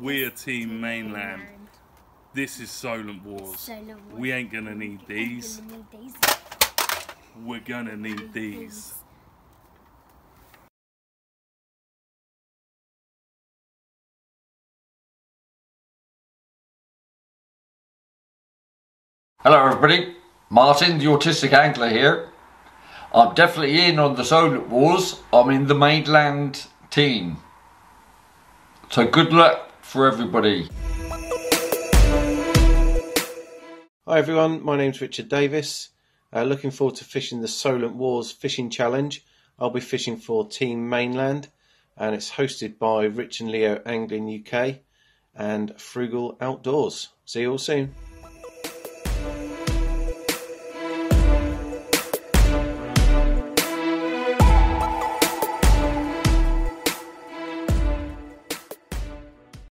We are Team Mainland. This is Solent Wars. Solent Wars. We ain't gonna need these. Gonna need these. We're gonna need these. Hello everybody, Martin the Autistic Angler here. I'm definitely in on the Solent Wars, I'm in the mainland team. So good luck for everybody. Hi everyone, my name's Richard Davis. Uh, looking forward to fishing the Solent Wars Fishing Challenge. I'll be fishing for Team Mainland and it's hosted by Rich and Leo Angling UK and Frugal Outdoors. See you all soon.